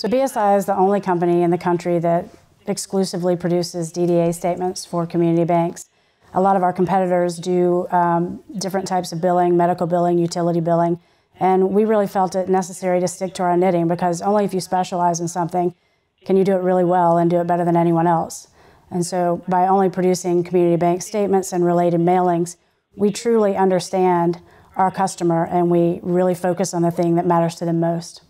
So BSI is the only company in the country that exclusively produces DDA statements for community banks. A lot of our competitors do um, different types of billing, medical billing, utility billing, and we really felt it necessary to stick to our knitting because only if you specialize in something can you do it really well and do it better than anyone else. And so by only producing community bank statements and related mailings, we truly understand our customer and we really focus on the thing that matters to them most.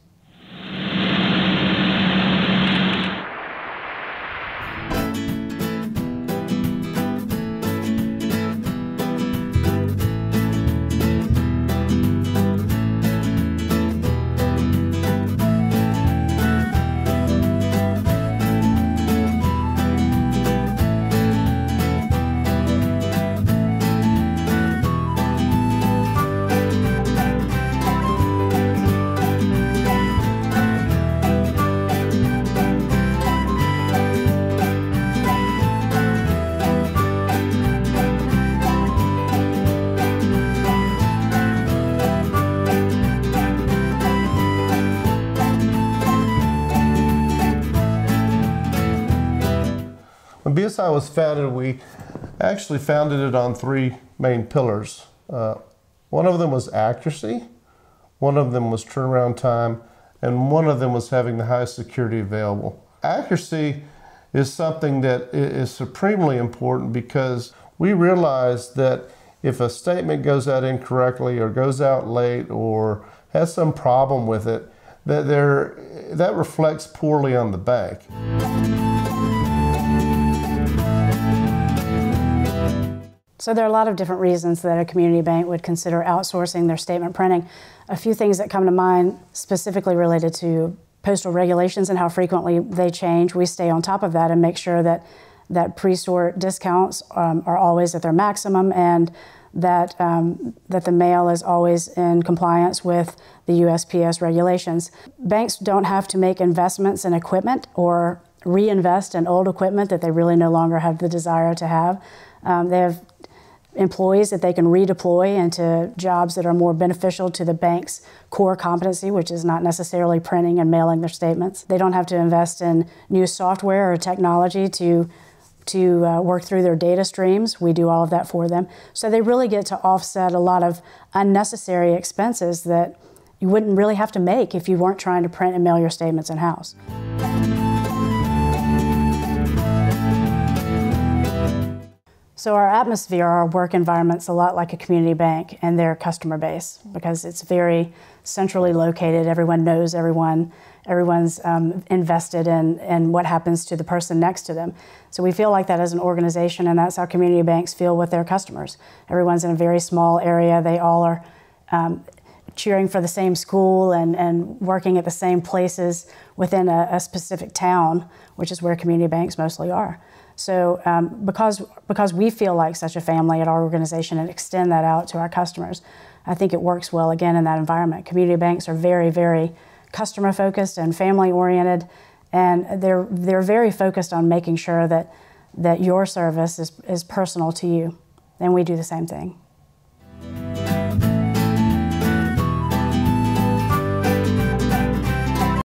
When BSI was founded, we actually founded it on three main pillars. Uh, one of them was accuracy, one of them was turnaround time, and one of them was having the highest security available. Accuracy is something that is supremely important because we realize that if a statement goes out incorrectly or goes out late or has some problem with it, that that reflects poorly on the bank. So there are a lot of different reasons that a community bank would consider outsourcing their statement printing. A few things that come to mind specifically related to postal regulations and how frequently they change. We stay on top of that and make sure that that pre-sort discounts um, are always at their maximum and that um, that the mail is always in compliance with the USPS regulations. Banks don't have to make investments in equipment or reinvest in old equipment that they really no longer have the desire to have. Um, they have employees that they can redeploy into jobs that are more beneficial to the bank's core competency, which is not necessarily printing and mailing their statements. They don't have to invest in new software or technology to to uh, work through their data streams. We do all of that for them. So they really get to offset a lot of unnecessary expenses that you wouldn't really have to make if you weren't trying to print and mail your statements in house. So our atmosphere, our work environment's a lot like a community bank and their customer base because it's very centrally located. Everyone knows everyone. Everyone's um, invested in, in what happens to the person next to them. So we feel like that as an organization, and that's how community banks feel with their customers. Everyone's in a very small area. They all are um, cheering for the same school and, and working at the same places within a, a specific town, which is where community banks mostly are. So um, because, because we feel like such a family at our organization and extend that out to our customers, I think it works well again in that environment. Community banks are very, very customer focused and family oriented, and they're, they're very focused on making sure that, that your service is, is personal to you. And we do the same thing.